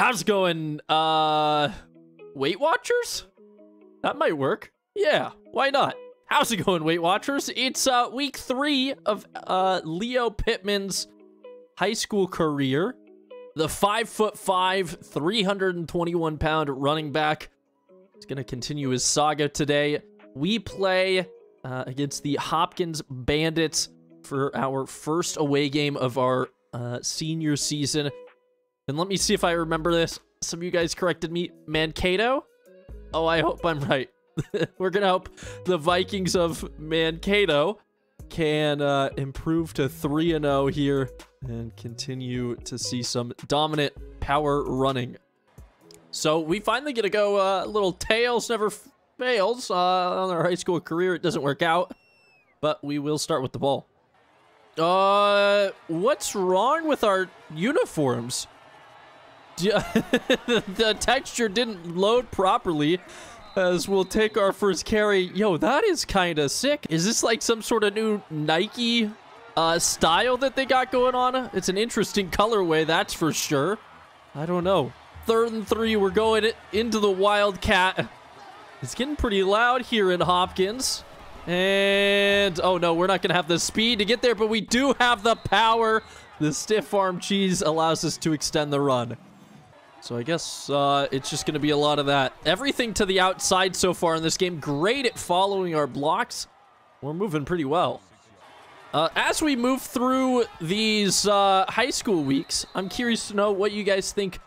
How's it going? Uh, Weight Watchers? That might work. Yeah, why not? How's it going, Weight Watchers? It's uh, week three of uh, Leo Pittman's high school career. The five foot five, 321 pound running back is going to continue his saga today. We play uh, against the Hopkins Bandits for our first away game of our uh, senior season. And let me see if I remember this. Some of you guys corrected me. Mankato? Oh, I hope I'm right. We're going to hope the Vikings of Mankato can uh, improve to 3-0 here and continue to see some dominant power running. So we finally get to go uh, little tails never fails uh, on our high school career. It doesn't work out, but we will start with the ball. Uh, what's wrong with our uniforms? the texture didn't load properly as we'll take our first carry. Yo, that is kind of sick. Is this like some sort of new Nike uh, style that they got going on? It's an interesting colorway, that's for sure. I don't know. Third and three, we're going into the Wildcat. It's getting pretty loud here in Hopkins. And, oh no, we're not going to have the speed to get there, but we do have the power. The stiff arm cheese allows us to extend the run. So I guess uh, it's just going to be a lot of that. Everything to the outside so far in this game. Great at following our blocks. We're moving pretty well. Uh, as we move through these uh, high school weeks, I'm curious to know what you guys think,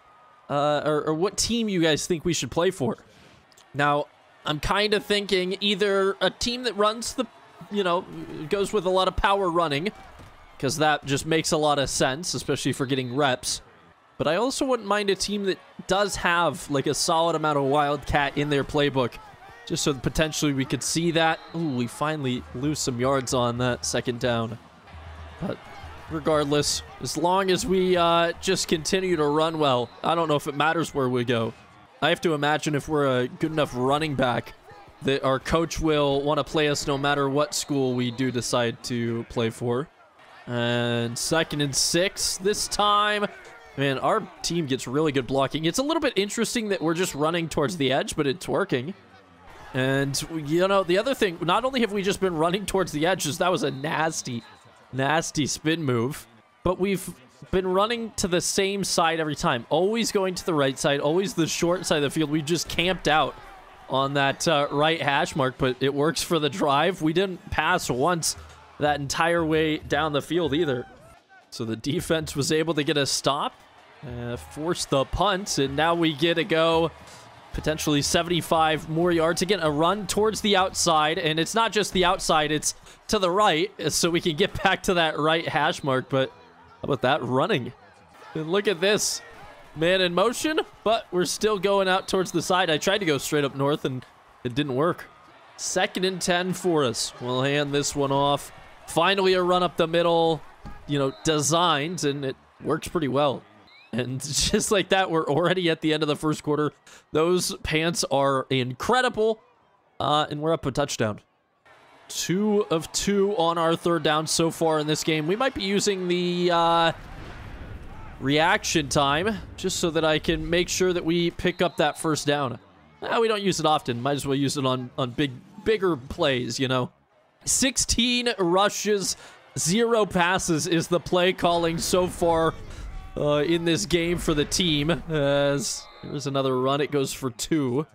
uh, or, or what team you guys think we should play for. Now, I'm kind of thinking either a team that runs the, you know, goes with a lot of power running, because that just makes a lot of sense, especially for getting reps. But I also wouldn't mind a team that does have like a solid amount of Wildcat in their playbook. Just so potentially we could see that. Ooh, we finally lose some yards on that second down. But regardless, as long as we uh, just continue to run well, I don't know if it matters where we go. I have to imagine if we're a good enough running back that our coach will want to play us no matter what school we do decide to play for. And second and six this time. Man, our team gets really good blocking. It's a little bit interesting that we're just running towards the edge, but it's working. And, you know, the other thing, not only have we just been running towards the edges, that was a nasty, nasty spin move, but we've been running to the same side every time. Always going to the right side, always the short side of the field. We just camped out on that uh, right hash mark, but it works for the drive. We didn't pass once that entire way down the field either. So the defense was able to get a stop, uh, force the punt, and now we get to go potentially 75 more yards. Again, a run towards the outside, and it's not just the outside, it's to the right, so we can get back to that right hash mark, but how about that running? And look at this. Man in motion, but we're still going out towards the side. I tried to go straight up north, and it didn't work. Second and 10 for us. We'll hand this one off. Finally, a run up the middle you know, designed, and it works pretty well. And just like that, we're already at the end of the first quarter. Those pants are incredible. Uh, and we're up a touchdown. Two of two on our third down so far in this game. We might be using the uh, reaction time just so that I can make sure that we pick up that first down. Eh, we don't use it often. Might as well use it on, on big, bigger plays, you know. 16 rushes, Zero passes is the play calling so far uh, in this game for the team. As there's another run, it goes for two.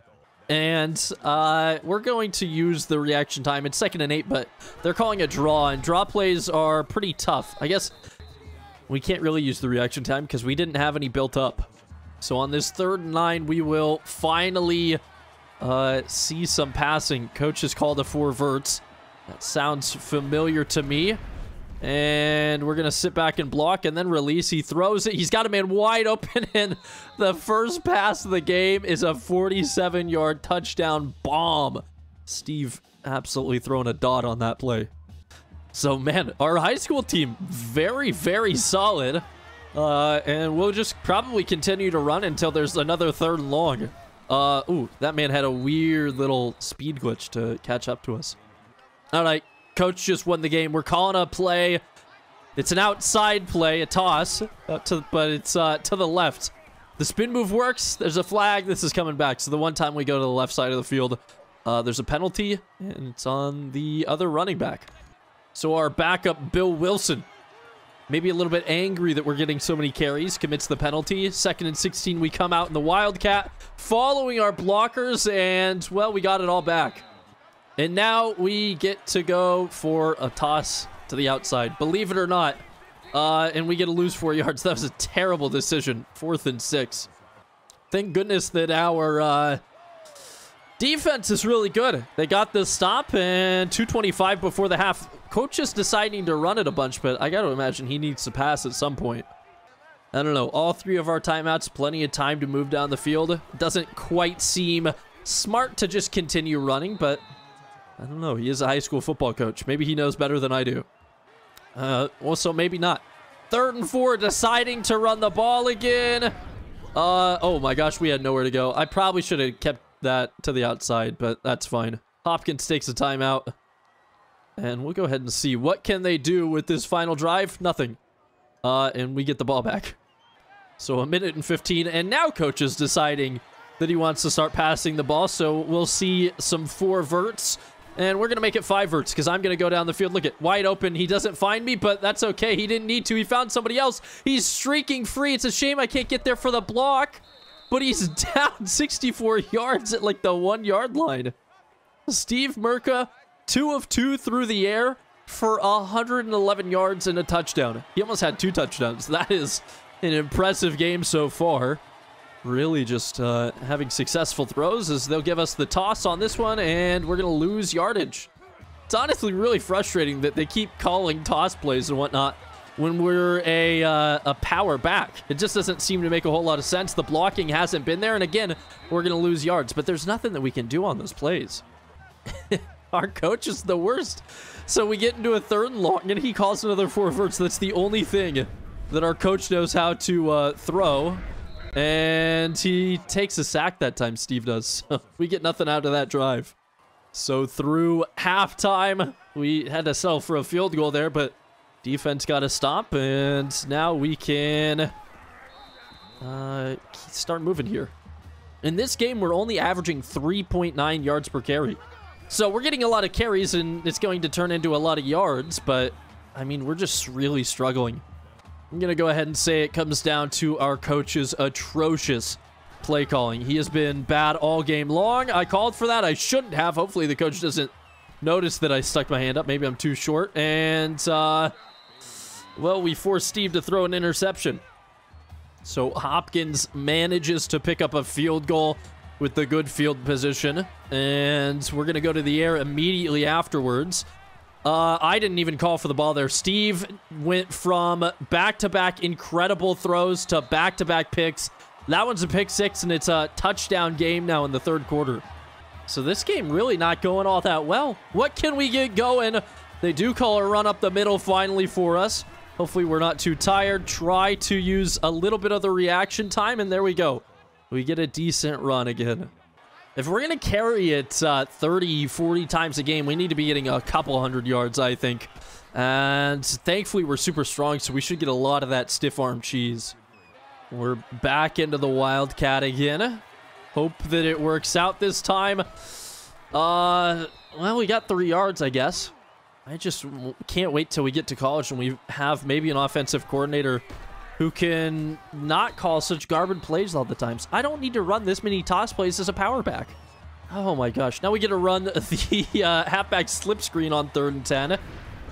And uh, we're going to use the reaction time. It's second and eight, but they're calling a draw, and draw plays are pretty tough. I guess we can't really use the reaction time because we didn't have any built up. So on this third and nine, we will finally uh, see some passing. Coach has called a four verts. That sounds familiar to me. And we're going to sit back and block and then release. He throws it. He's got a man wide open. And the first pass of the game is a 47-yard touchdown bomb. Steve absolutely throwing a dot on that play. So, man, our high school team, very, very solid. Uh, and we'll just probably continue to run until there's another third and long. Uh, ooh, that man had a weird little speed glitch to catch up to us. All right, Coach just won the game. We're calling a play. It's an outside play, a toss, uh, to, but it's uh, to the left. The spin move works. There's a flag. This is coming back. So the one time we go to the left side of the field, uh, there's a penalty, and it's on the other running back. So our backup, Bill Wilson, maybe a little bit angry that we're getting so many carries, commits the penalty. Second and 16, we come out in the Wildcat, following our blockers, and, well, we got it all back. And now we get to go for a toss to the outside. Believe it or not, uh, and we get to lose four yards. That was a terrible decision. Fourth and six. Thank goodness that our uh, defense is really good. They got the stop and 225 before the half. Coach is deciding to run it a bunch, but I got to imagine he needs to pass at some point. I don't know. All three of our timeouts, plenty of time to move down the field. Doesn't quite seem smart to just continue running, but I don't know. He is a high school football coach. Maybe he knows better than I do. Uh, also, maybe not. Third and four, deciding to run the ball again. Uh, oh my gosh, we had nowhere to go. I probably should have kept that to the outside, but that's fine. Hopkins takes a timeout. And we'll go ahead and see. What can they do with this final drive? Nothing. Uh, and we get the ball back. So a minute and 15. And now coach is deciding that he wants to start passing the ball. So we'll see some four verts and we're going to make it five verts because I'm going to go down the field. Look at wide open. He doesn't find me, but that's okay. He didn't need to. He found somebody else. He's streaking free. It's a shame I can't get there for the block, but he's down 64 yards at like the one yard line. Steve Merca, two of two through the air for 111 yards and a touchdown. He almost had two touchdowns. That is an impressive game so far really just uh, having successful throws as they'll give us the toss on this one, and we're going to lose yardage. It's honestly really frustrating that they keep calling toss plays and whatnot when we're a, uh, a power back. It just doesn't seem to make a whole lot of sense. The blocking hasn't been there, and again, we're going to lose yards, but there's nothing that we can do on those plays. Our coach is the worst. So we get into a third and long, and he calls another four verts. That's the only thing that our coach knows how to uh, throw. And he takes a sack that time, Steve does. we get nothing out of that drive. So through halftime, we had to sell for a field goal there, but defense got to stop, and now we can uh, start moving here. In this game, we're only averaging 3.9 yards per carry. So we're getting a lot of carries, and it's going to turn into a lot of yards, but, I mean, we're just really struggling. I'm going to go ahead and say it comes down to our coach's atrocious play calling. He has been bad all game long. I called for that. I shouldn't have. Hopefully the coach doesn't notice that I stuck my hand up. Maybe I'm too short. And, uh, well, we forced Steve to throw an interception. So Hopkins manages to pick up a field goal with the good field position. And we're going to go to the air immediately afterwards. Uh, I didn't even call for the ball there. Steve went from back-to-back -back incredible throws to back-to-back -back picks. That one's a pick six, and it's a touchdown game now in the third quarter. So this game really not going all that well. What can we get going? They do call a run up the middle finally for us. Hopefully we're not too tired. Try to use a little bit of the reaction time, and there we go. We get a decent run again. If we're going to carry it uh, 30, 40 times a game, we need to be getting a couple hundred yards, I think. And thankfully, we're super strong, so we should get a lot of that stiff arm cheese. We're back into the Wildcat again. Hope that it works out this time. Uh, well, we got three yards, I guess. I just can't wait till we get to college and we have maybe an offensive coordinator who can not call such garbage plays all the times. I don't need to run this many toss plays as a power back. Oh my gosh. Now we get to run the uh, halfback slip screen on third and 10.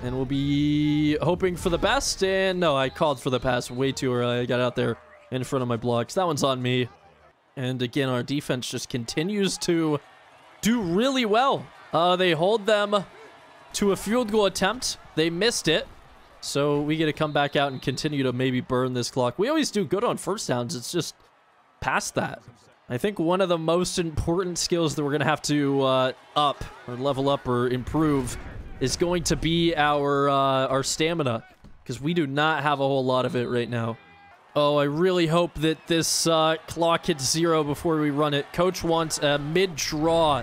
And we'll be hoping for the best. And no, I called for the pass way too early. I got out there in front of my blocks. That one's on me. And again, our defense just continues to do really well. Uh, they hold them to a field goal attempt. They missed it. So we get to come back out and continue to maybe burn this clock. We always do good on first downs. It's just past that. I think one of the most important skills that we're going to have to uh, up or level up or improve is going to be our uh, our stamina because we do not have a whole lot of it right now. Oh, I really hope that this uh, clock hits zero before we run it. Coach wants a mid-draw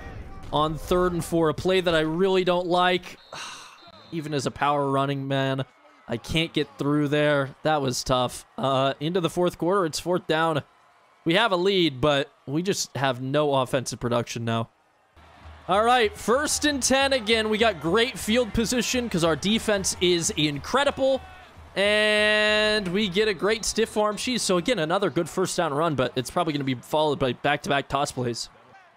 on third and four, a play that I really don't like, even as a power running man. I can't get through there. That was tough. Uh, into the fourth quarter, it's fourth down. We have a lead, but we just have no offensive production now. All right, first and 10 again. We got great field position because our defense is incredible. And we get a great stiff arm cheese. So again, another good first down run, but it's probably going to be followed by back-to-back -back toss plays.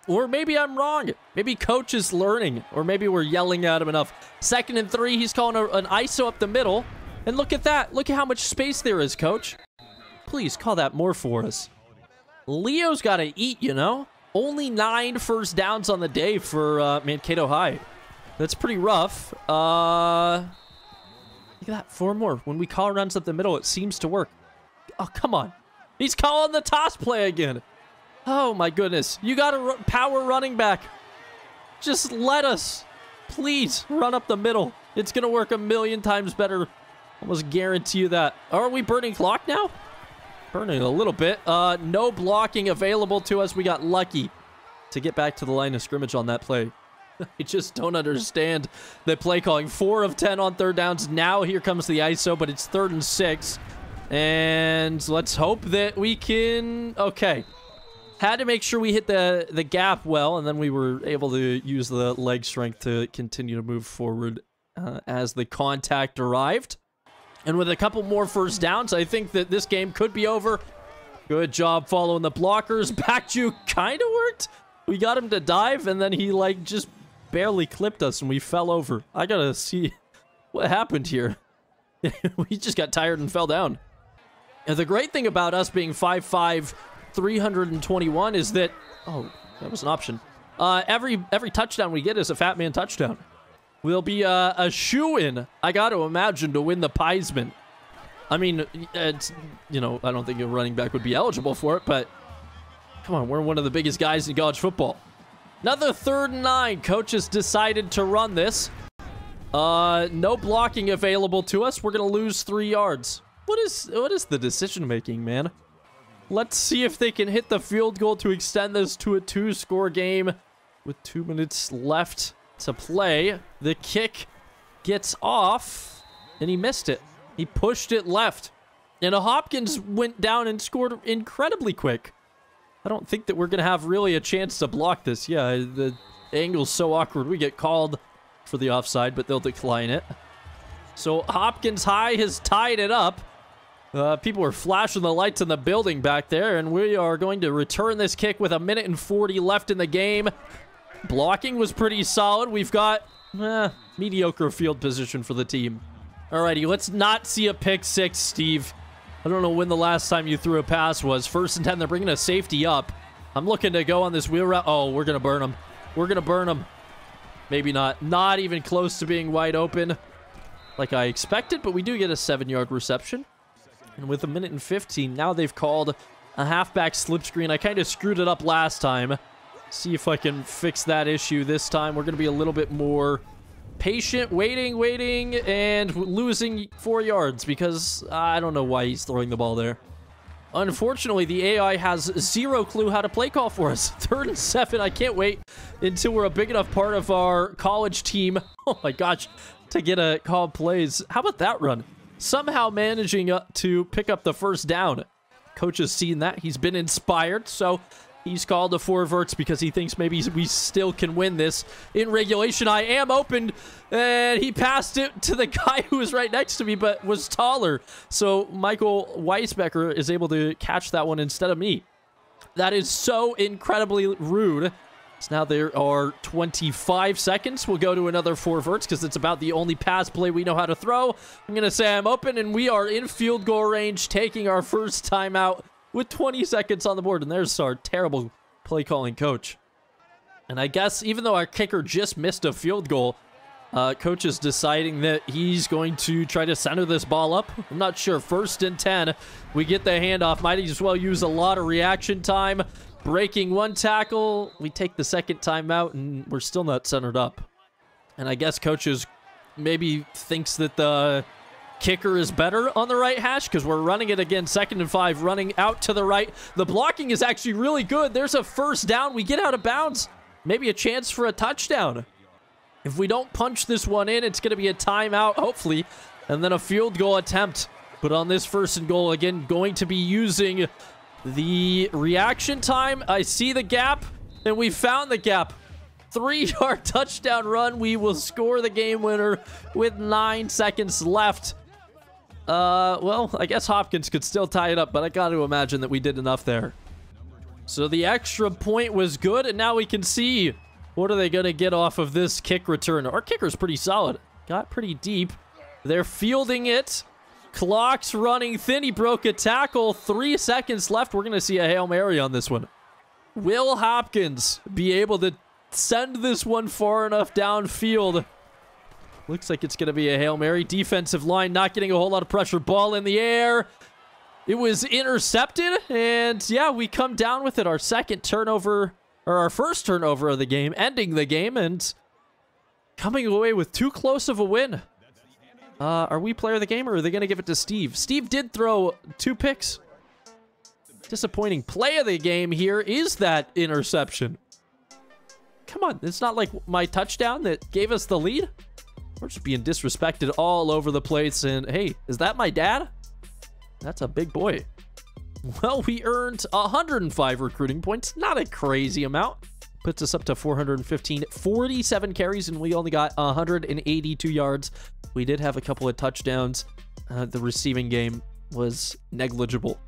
Or maybe I'm wrong. Maybe coach is learning. Or maybe we're yelling at him enough. Second and three, he's calling a, an ISO up the middle. And look at that. Look at how much space there is, coach. Please call that more for us. Leo's got to eat, you know? Only nine first downs on the day for uh, Mankato High. That's pretty rough. Uh, look at that. Four more. When we call runs up the middle, it seems to work. Oh, come on. He's calling the toss play again. Oh, my goodness. You got a power running back. Just let us, please, run up the middle. It's going to work a million times better. Almost guarantee you that. Are we burning clock now? Burning a little bit. Uh, no blocking available to us. We got lucky to get back to the line of scrimmage on that play. I just don't understand the play calling. Four of 10 on third downs. Now here comes the ISO, but it's third and six. And let's hope that we can... Okay. Had to make sure we hit the, the gap well, and then we were able to use the leg strength to continue to move forward uh, as the contact arrived. And with a couple more first downs, I think that this game could be over. Good job following the blockers. Back you kind of worked. We got him to dive, and then he, like, just barely clipped us, and we fell over. I gotta see what happened here. we just got tired and fell down. And the great thing about us being 5'5", 321 is that... Oh, that was an option. Uh, every every touchdown we get is a fat man touchdown will be a, a shoe-in, I got to imagine, to win the Piesman. I mean, it's, you know, I don't think a running back would be eligible for it, but come on, we're one of the biggest guys in college football. Another third and nine. Coaches decided to run this. Uh, no blocking available to us. We're going to lose three yards. What is what is the decision making, man? Let's see if they can hit the field goal to extend this to a two-score game with two minutes left to play. The kick gets off, and he missed it. He pushed it left. And Hopkins went down and scored incredibly quick. I don't think that we're going to have really a chance to block this. Yeah, the angle's so awkward. We get called for the offside, but they'll decline it. So Hopkins High has tied it up. Uh, people are flashing the lights in the building back there, and we are going to return this kick with a minute and 40 left in the game. Blocking was pretty solid. We've got eh, mediocre field position for the team. Alrighty, let's not see a pick six, Steve. I don't know when the last time you threw a pass was. First and 10, they're bringing a safety up. I'm looking to go on this wheel route. Oh, we're going to burn them. We're going to burn them. Maybe not. Not even close to being wide open like I expected, but we do get a seven-yard reception. And with a minute and 15, now they've called a halfback slip screen. I kind of screwed it up last time. See if I can fix that issue this time. We're going to be a little bit more patient, waiting, waiting, and losing four yards because I don't know why he's throwing the ball there. Unfortunately, the AI has zero clue how to play call for us. Third and seven. I can't wait until we're a big enough part of our college team. Oh my gosh, to get a call plays. How about that run? Somehow managing to pick up the first down. Coach has seen that. He's been inspired. So He's called the four verts because he thinks maybe we still can win this. In regulation, I am open, and he passed it to the guy who was right next to me, but was taller. So Michael Weisbecker is able to catch that one instead of me. That is so incredibly rude. So now there are 25 seconds. We'll go to another four verts because it's about the only pass play we know how to throw. I'm going to say I'm open, and we are in field goal range, taking our first timeout with 20 seconds on the board. And there's our terrible play calling coach. And I guess even though our kicker just missed a field goal, uh, coach is deciding that he's going to try to center this ball up. I'm not sure. First and 10. We get the handoff. Might as well use a lot of reaction time. Breaking one tackle. We take the second timeout, and we're still not centered up. And I guess coach is maybe thinks that the Kicker is better on the right hash because we're running it again, second and five, running out to the right. The blocking is actually really good. There's a first down. We get out of bounds. Maybe a chance for a touchdown. If we don't punch this one in, it's going to be a timeout, hopefully, and then a field goal attempt. But on this first and goal, again, going to be using The reaction time, I see the gap, and we found the gap. Three-yard touchdown run. We will score the game winner with nine seconds left. Uh, well, I guess Hopkins could still tie it up, but I got to imagine that we did enough there. So the extra point was good, and now we can see what are they going to get off of this kick return. Our kicker's pretty solid. Got pretty deep. They're fielding it. Clock's running thin. He broke a tackle. Three seconds left. We're going to see a Hail Mary on this one. Will Hopkins be able to send this one far enough downfield? Looks like it's going to be a Hail Mary. Defensive line not getting a whole lot of pressure. Ball in the air. It was intercepted, and yeah, we come down with it. Our second turnover, or our first turnover of the game, ending the game, and coming away with too close of a win. Uh, are we player of the game, or are they going to give it to Steve? Steve did throw two picks. Disappointing play of the game here is that interception. Come on, it's not like my touchdown that gave us the lead. We're just being disrespected all over the place. And hey, is that my dad? That's a big boy. Well, we earned 105 recruiting points. Not a crazy amount. Puts us up to 415. 47 carries, and we only got 182 yards. We did have a couple of touchdowns. Uh, the receiving game was negligible.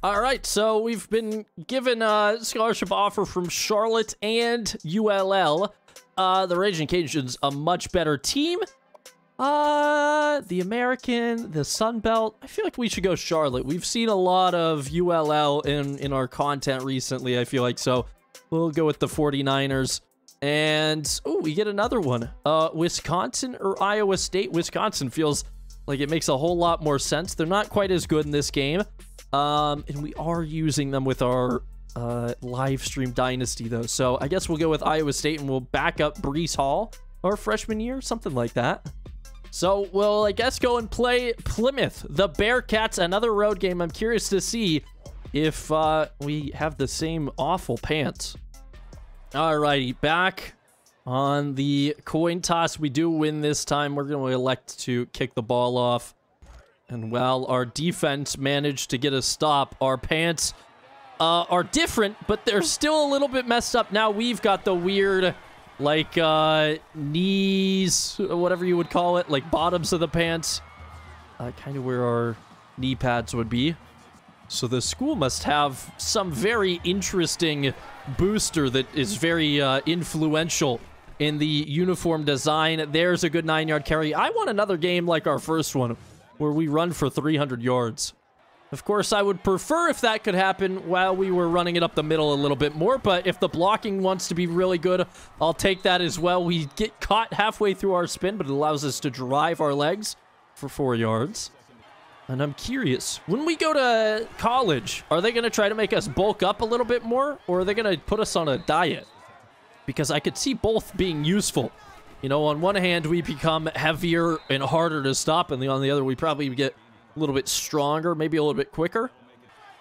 All right, so we've been given a scholarship offer from Charlotte and ULL. Uh, the Raging Cajuns, a much better team. Uh, the American, the Sun Belt. I feel like we should go Charlotte. We've seen a lot of ULL in, in our content recently, I feel like. So we'll go with the 49ers. And, oh, we get another one. Uh, Wisconsin or Iowa State? Wisconsin feels like it makes a whole lot more sense. They're not quite as good in this game. Um, and we are using them with our uh, live stream dynasty, though. So I guess we'll go with Iowa State and we'll back up Breece Hall or freshman year, something like that. So we'll, I guess, go and play Plymouth, the Bearcats, another road game. I'm curious to see if uh, we have the same awful pants. Alrighty, back on the coin toss. We do win this time. We're going to elect to kick the ball off. And while our defense managed to get a stop, our pants uh, are different, but they're still a little bit messed up. Now we've got the weird like uh, knees, whatever you would call it, like bottoms of the pants, uh, kind of where our knee pads would be. So the school must have some very interesting booster that is very uh, influential in the uniform design. There's a good nine-yard carry. I want another game like our first one, where we run for 300 yards. Of course, I would prefer if that could happen while we were running it up the middle a little bit more, but if the blocking wants to be really good, I'll take that as well. We get caught halfway through our spin, but it allows us to drive our legs for four yards. And I'm curious, when we go to college, are they going to try to make us bulk up a little bit more, or are they going to put us on a diet? Because I could see both being useful. You know, on one hand, we become heavier and harder to stop, and on the other, we probably get a little bit stronger, maybe a little bit quicker.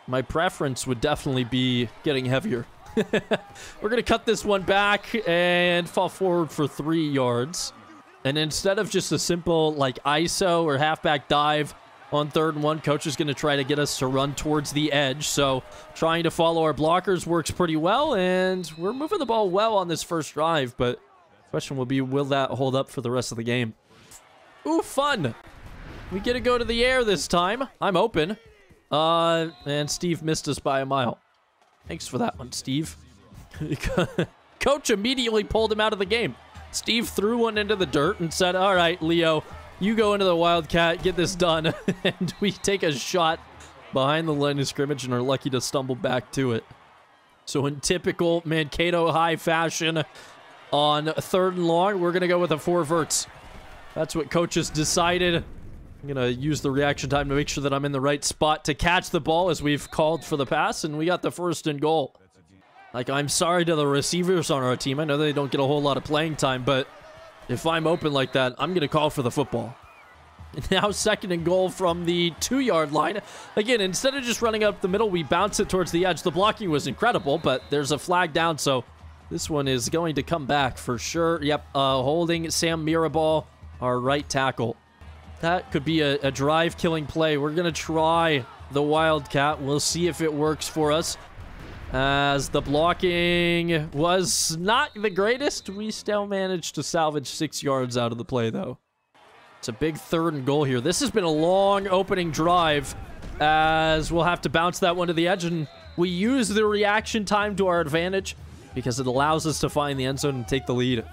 My preference would definitely be getting heavier. We're going to cut this one back and fall forward for three yards. And instead of just a simple like ISO or halfback dive on third and one, coach is going to try to get us to run towards the edge. So trying to follow our blockers works pretty well. And we're moving the ball well on this first drive. But question will be, will that hold up for the rest of the game? Ooh, fun. We get to go to the air this time. I'm open. Uh, and Steve missed us by a mile. Thanks for that one, Steve. Coach immediately pulled him out of the game. Steve threw one into the dirt and said, all right, Leo, you go into the Wildcat, get this done. and we take a shot behind the line of scrimmage and are lucky to stumble back to it. So in typical Mankato high fashion, on third and long, we're going to go with a four verts. That's what coaches decided. I'm going to use the reaction time to make sure that I'm in the right spot to catch the ball as we've called for the pass, and we got the first and goal. Like, I'm sorry to the receivers on our team. I know they don't get a whole lot of playing time, but if I'm open like that, I'm going to call for the football. Now second and goal from the two-yard line. Again, instead of just running up the middle, we bounce it towards the edge. The blocking was incredible, but there's a flag down, so this one is going to come back for sure. Yep, uh, holding Sam Mirabal, our right tackle. That could be a, a drive-killing play. We're going to try the Wildcat. We'll see if it works for us. As the blocking was not the greatest, we still managed to salvage six yards out of the play, though. It's a big third and goal here. This has been a long opening drive, as we'll have to bounce that one to the edge, and we use the reaction time to our advantage because it allows us to find the end zone and take the lead.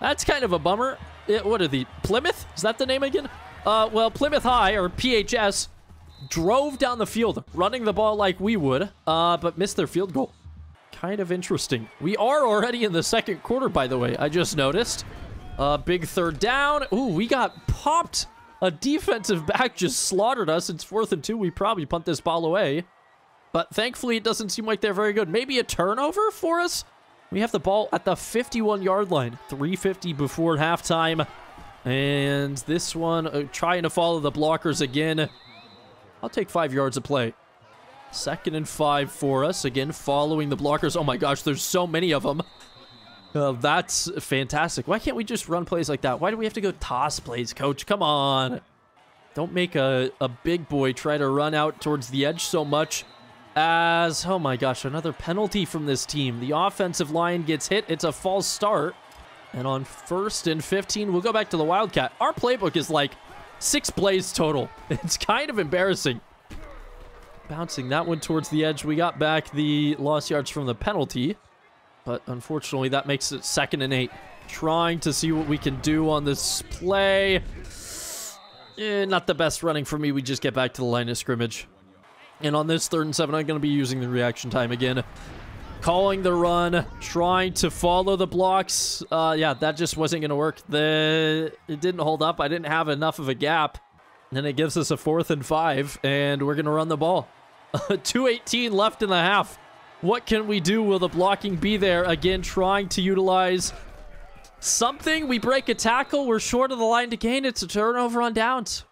That's kind of a bummer. What are the... Plymouth? Is that the name again? Uh, well, Plymouth High, or PHS, drove down the field, running the ball like we would, uh, but missed their field goal. Kind of interesting. We are already in the second quarter, by the way. I just noticed. Uh, big third down. Ooh, we got popped. A defensive back just slaughtered us. It's fourth and two. We probably punt this ball away. But thankfully, it doesn't seem like they're very good. Maybe a turnover for us? We have the ball at the 51-yard line. 350 before halftime. And this one, uh, trying to follow the blockers again. I'll take five yards of play. Second and five for us. Again, following the blockers. Oh my gosh, there's so many of them. Uh, that's fantastic. Why can't we just run plays like that? Why do we have to go toss plays, coach? Come on. Don't make a, a big boy try to run out towards the edge so much as, oh my gosh, another penalty from this team. The offensive line gets hit. It's a false start. And on first and 15, we'll go back to the Wildcat. Our playbook is like Six plays total. It's kind of embarrassing. Bouncing that one towards the edge. We got back the lost yards from the penalty. But unfortunately, that makes it second and eight. Trying to see what we can do on this play. Eh, not the best running for me. We just get back to the line of scrimmage. And on this third and seven, I'm going to be using the reaction time again calling the run, trying to follow the blocks. Uh, yeah, that just wasn't going to work. The It didn't hold up. I didn't have enough of a gap. And it gives us a fourth and five, and we're going to run the ball. 218 left in the half. What can we do? Will the blocking be there? Again, trying to utilize something. We break a tackle. We're short of the line to gain. It's a turnover on downs.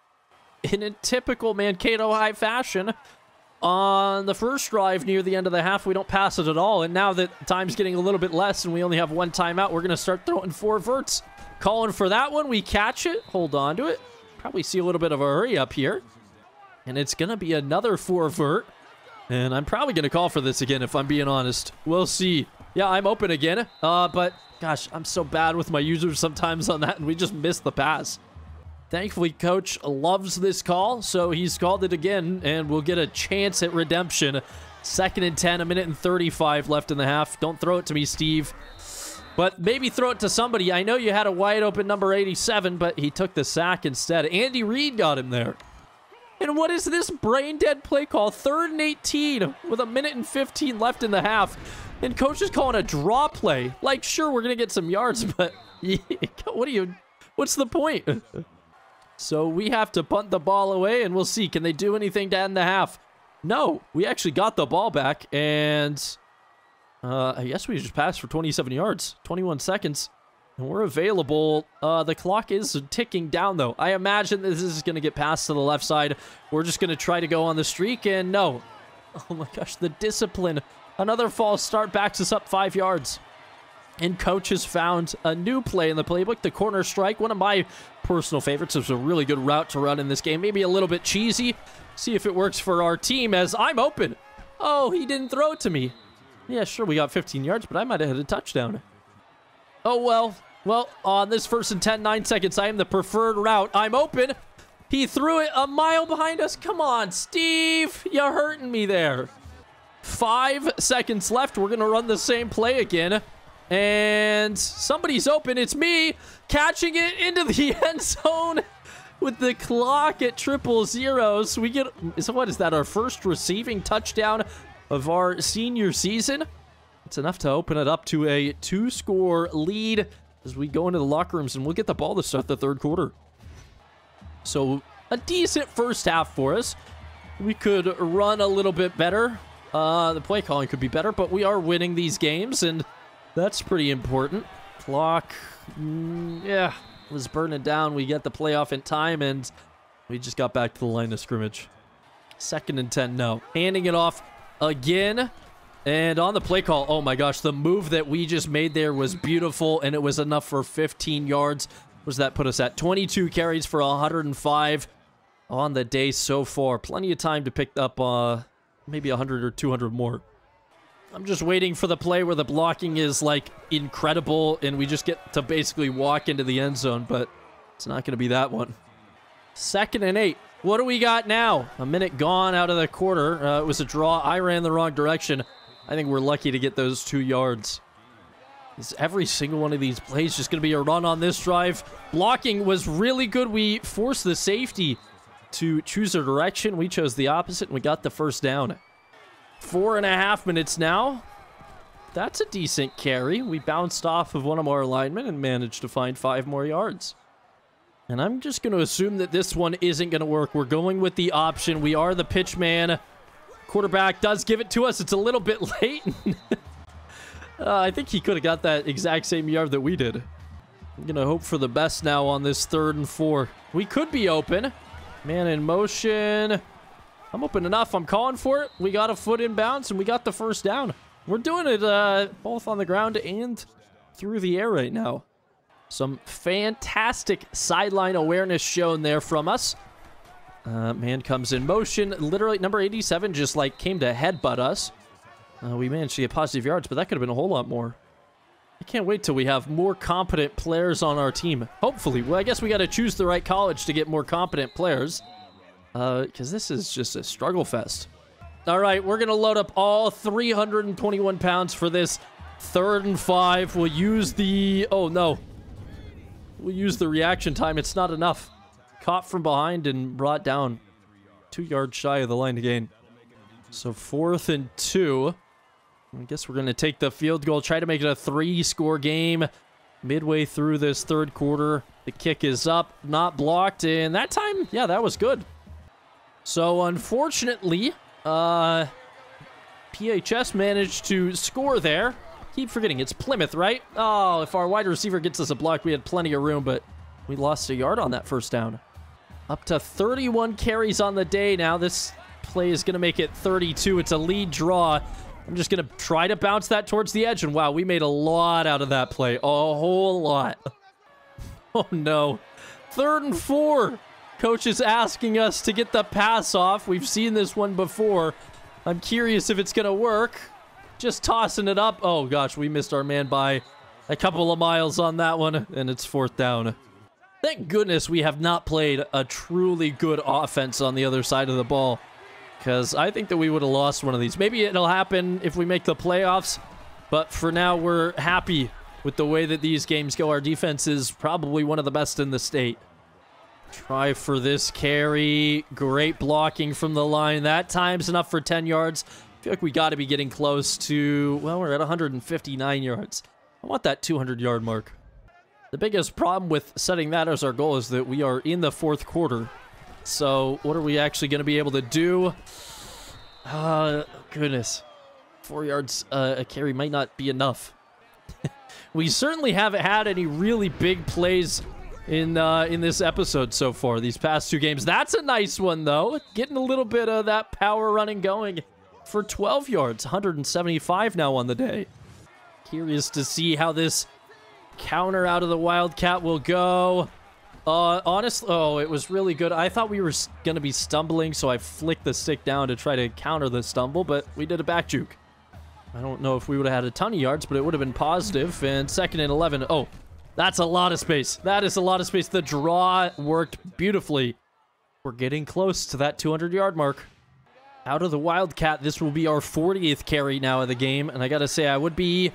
In a typical Mankato High fashion, on the first drive near the end of the half, we don't pass it at all. And now that time's getting a little bit less and we only have one timeout, we're going to start throwing four verts. Calling for that one. We catch it. Hold on to it. Probably see a little bit of a hurry up here. And it's going to be another four vert. And I'm probably going to call for this again if I'm being honest. We'll see. Yeah, I'm open again. Uh, but gosh, I'm so bad with my users sometimes on that and we just missed the pass. Thankfully, Coach loves this call, so he's called it again, and we'll get a chance at redemption. Second and 10, a minute and 35 left in the half. Don't throw it to me, Steve. But maybe throw it to somebody. I know you had a wide open number 87, but he took the sack instead. Andy Reid got him there. And what is this brain dead play call? Third and 18 with a minute and 15 left in the half. And coach is calling a draw play. Like, sure, we're going to get some yards, but what are you... What's the point? So we have to punt the ball away, and we'll see. Can they do anything to end the half? No, we actually got the ball back, and uh, I guess we just passed for 27 yards, 21 seconds, and we're available. Uh, the clock is ticking down, though. I imagine this is going to get passed to the left side. We're just going to try to go on the streak, and no. Oh my gosh, the discipline. Another false start backs us up five yards. And coach has found a new play in the playbook, the corner strike. One of my personal favorites. It was a really good route to run in this game. Maybe a little bit cheesy. See if it works for our team as I'm open. Oh, he didn't throw it to me. Yeah, sure, we got 15 yards, but I might have hit a touchdown. Oh, well. Well, on this first and 10, 9 seconds, I am the preferred route. I'm open. He threw it a mile behind us. Come on, Steve. You're hurting me there. Five seconds left. We're going to run the same play again. And somebody's open. It's me catching it into the end zone with the clock at triple zeros. We get, so what is that, our first receiving touchdown of our senior season? It's enough to open it up to a two-score lead as we go into the locker rooms, and we'll get the ball to start the third quarter. So a decent first half for us. We could run a little bit better. Uh, the play calling could be better, but we are winning these games, and that's pretty important. Clock, mm, yeah, was burning down. We get the playoff in time, and we just got back to the line of scrimmage. Second and 10, no. Handing it off again. And on the play call, oh my gosh, the move that we just made there was beautiful, and it was enough for 15 yards. Was that put us at 22 carries for 105? on the day so far. Plenty of time to pick up uh, maybe 100 or 200 more. I'm just waiting for the play where the blocking is like incredible and we just get to basically walk into the end zone, but it's not going to be that one. Second and eight. What do we got now? A minute gone out of the quarter. Uh, it was a draw. I ran the wrong direction. I think we're lucky to get those two yards. Is every single one of these plays just going to be a run on this drive? Blocking was really good. We forced the safety to choose a direction. We chose the opposite, and we got the first down. Four and a half minutes now. That's a decent carry. We bounced off of one of our linemen and managed to find five more yards. And I'm just going to assume that this one isn't going to work. We're going with the option. We are the pitch man. Quarterback does give it to us. It's a little bit late. uh, I think he could have got that exact same yard that we did. I'm going to hope for the best now on this third and four. We could be open. Man in motion. I'm open enough. I'm calling for it. We got a foot in bounds, and we got the first down. We're doing it uh, both on the ground and through the air right now. Some fantastic sideline awareness shown there from us. Uh, man comes in motion. Literally, number 87 just like came to headbutt us. Uh, we managed to get positive yards, but that could have been a whole lot more. I can't wait till we have more competent players on our team. Hopefully. Well, I guess we got to choose the right college to get more competent players. Because uh, this is just a struggle fest. All right, we're going to load up all 321 pounds for this third and five. We'll use the... Oh, no. We'll use the reaction time. It's not enough. Caught from behind and brought down. Two yards shy of the line to gain. So fourth and two. I guess we're going to take the field goal, try to make it a three-score game. Midway through this third quarter, the kick is up, not blocked, and that time, yeah, that was good. So, unfortunately, uh, PHS managed to score there. Keep forgetting, it's Plymouth, right? Oh, if our wide receiver gets us a block, we had plenty of room, but we lost a yard on that first down. Up to 31 carries on the day now. This play is going to make it 32. It's a lead draw. I'm just going to try to bounce that towards the edge. And wow, we made a lot out of that play. A whole lot. Oh, no. Third and four. Coach is asking us to get the pass off. We've seen this one before. I'm curious if it's going to work. Just tossing it up. Oh, gosh, we missed our man by a couple of miles on that one. And it's fourth down. Thank goodness we have not played a truly good offense on the other side of the ball because I think that we would have lost one of these. Maybe it'll happen if we make the playoffs, but for now, we're happy with the way that these games go. Our defense is probably one of the best in the state. Try for this carry. Great blocking from the line. That time's enough for 10 yards. I feel like we got to be getting close to, well, we're at 159 yards. I want that 200 yard mark. The biggest problem with setting that as our goal is that we are in the fourth quarter. So what are we actually going to be able to do? Uh, goodness. Four yards uh, a carry might not be enough. we certainly haven't had any really big plays in uh, in this episode so far, these past two games. That's a nice one, though. Getting a little bit of that power running going for 12 yards. 175 now on the day. Curious to see how this counter out of the Wildcat will go. Uh, honestly, oh, it was really good. I thought we were going to be stumbling, so I flicked the stick down to try to counter the stumble, but we did a back juke. I don't know if we would have had a ton of yards, but it would have been positive. And second and 11. Oh, that's a lot of space. That is a lot of space. The draw worked beautifully. We're getting close to that 200-yard mark. Out of the Wildcat, this will be our 40th carry now of the game. And I got to say, I would be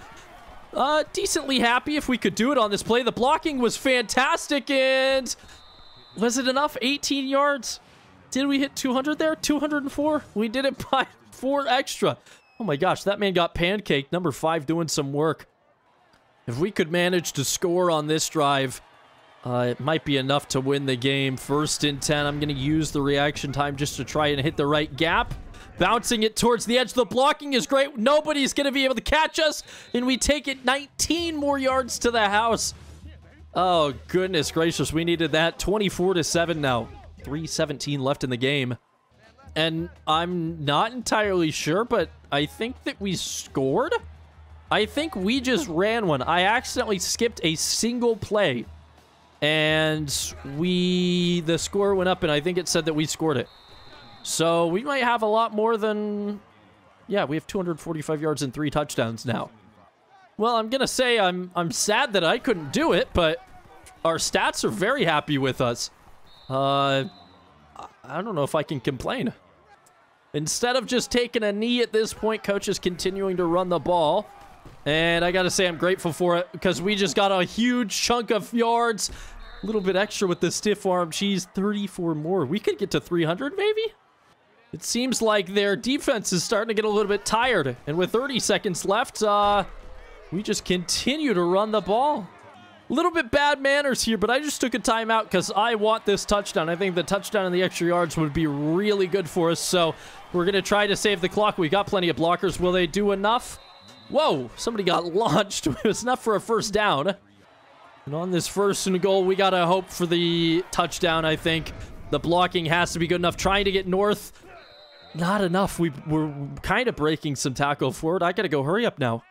uh, decently happy if we could do it on this play. The blocking was fantastic, and was it enough? 18 yards? Did we hit 200 there? 204? We did it by four extra. Oh my gosh, that man got pancaked. Number five doing some work. If we could manage to score on this drive, uh, it might be enough to win the game. First and 10, I'm going to use the reaction time just to try and hit the right gap. Bouncing it towards the edge. The blocking is great. Nobody's going to be able to catch us. And we take it 19 more yards to the house. Oh, goodness gracious. We needed that. 24 to 7 now. 317 left in the game. And I'm not entirely sure, but I think that we scored. I think we just ran one. I accidentally skipped a single play and we the score went up and I think it said that we scored it. So we might have a lot more than yeah, we have 245 yards and three touchdowns now. Well, I'm going to say I'm I'm sad that I couldn't do it, but our stats are very happy with us. Uh I don't know if I can complain. Instead of just taking a knee at this point, coach is continuing to run the ball. And I got to say I'm grateful for it because we just got a huge chunk of yards. A little bit extra with the stiff arm cheese. 34 more. We could get to 300 maybe? It seems like their defense is starting to get a little bit tired. And with 30 seconds left, uh, we just continue to run the ball. A little bit bad manners here, but I just took a timeout because I want this touchdown. I think the touchdown and the extra yards would be really good for us. So we're going to try to save the clock. We got plenty of blockers. Will they do enough? Whoa, somebody got launched. it was enough for a first down. And on this first and goal, we got to hope for the touchdown, I think. The blocking has to be good enough. Trying to get north. Not enough. We, we're kind of breaking some tackle forward. I got to go hurry up now.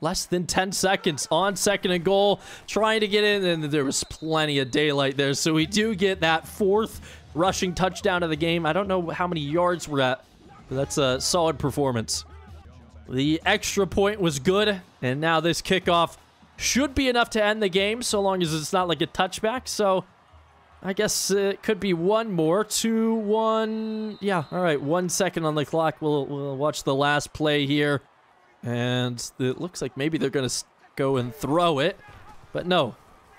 Less than 10 seconds on second and goal. Trying to get in, and there was plenty of daylight there. So we do get that fourth rushing touchdown of the game. I don't know how many yards we're at, but that's a solid performance. The extra point was good, and now this kickoff should be enough to end the game, so long as it's not like a touchback. So I guess it could be one more. Two, one. Yeah, all right. One second on the clock. We'll, we'll watch the last play here. And it looks like maybe they're going to go and throw it. But no,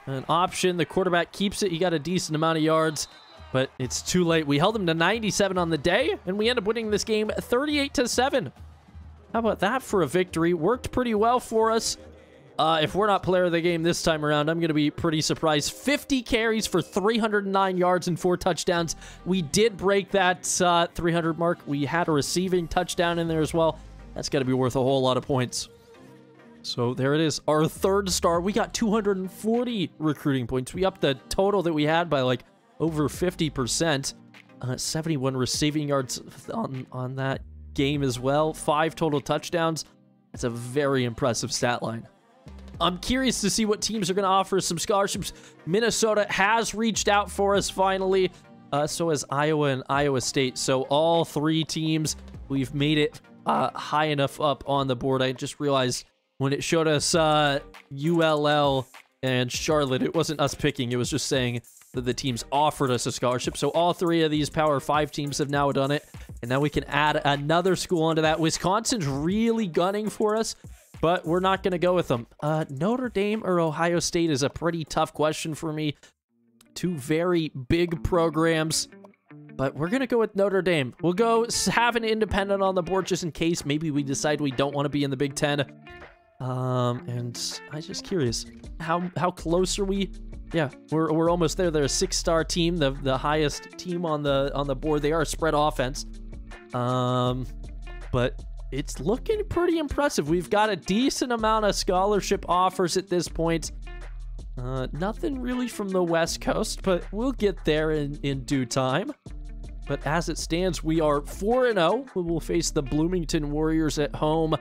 an option. The quarterback keeps it. He got a decent amount of yards, but it's too late. We held them to 97 on the day, and we end up winning this game 38 to 7. How about that for a victory? Worked pretty well for us. Uh, if we're not player of the game this time around, I'm going to be pretty surprised. 50 carries for 309 yards and four touchdowns. We did break that uh, 300 mark. We had a receiving touchdown in there as well. That's got to be worth a whole lot of points. So there it is. Our third star. We got 240 recruiting points. We upped the total that we had by like over 50%. Uh, 71 receiving yards on, on that game as well. Five total touchdowns. It's a very impressive stat line. I'm curious to see what teams are going to offer some scholarships. Minnesota has reached out for us finally. Uh, so has Iowa and Iowa State. So all three teams, we've made it uh, high enough up on the board. I just realized when it showed us uh, ULL and Charlotte, it wasn't us picking. It was just saying that the teams offered us a scholarship. So all three of these Power 5 teams have now done it. And now we can add another school onto that. Wisconsin's really gunning for us, but we're not going to go with them. Uh, Notre Dame or Ohio State is a pretty tough question for me. Two very big programs, but we're going to go with Notre Dame. We'll go have an independent on the board just in case maybe we decide we don't want to be in the Big Ten. Um, and I'm just curious, how how close are we yeah, we're, we're almost there. They're a six-star team, the the highest team on the on the board. They are a spread offense. Um, but it's looking pretty impressive. We've got a decent amount of scholarship offers at this point. Uh, nothing really from the West Coast, but we'll get there in, in due time. But as it stands, we are 4-0. We will face the Bloomington Warriors at home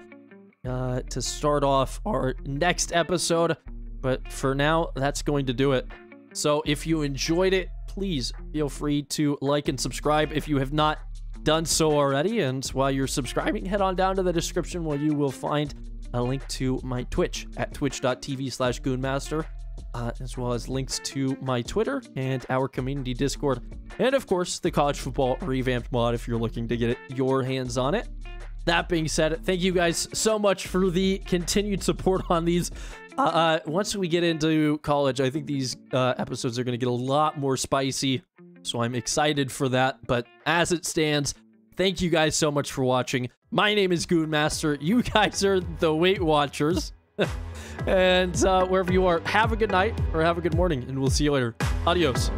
uh, to start off our next episode. But for now, that's going to do it. So if you enjoyed it, please feel free to like and subscribe if you have not done so already. And while you're subscribing, head on down to the description where you will find a link to my Twitch at twitch.tv slash goonmaster, uh, as well as links to my Twitter and our community Discord, and of course, the college football revamped mod if you're looking to get your hands on it. That being said, thank you guys so much for the continued support on these. Uh, uh, once we get into college, I think these uh, episodes are going to get a lot more spicy. So I'm excited for that. But as it stands, thank you guys so much for watching. My name is Goonmaster. You guys are the Weight Watchers. and uh, wherever you are, have a good night or have a good morning. And we'll see you later. Adios.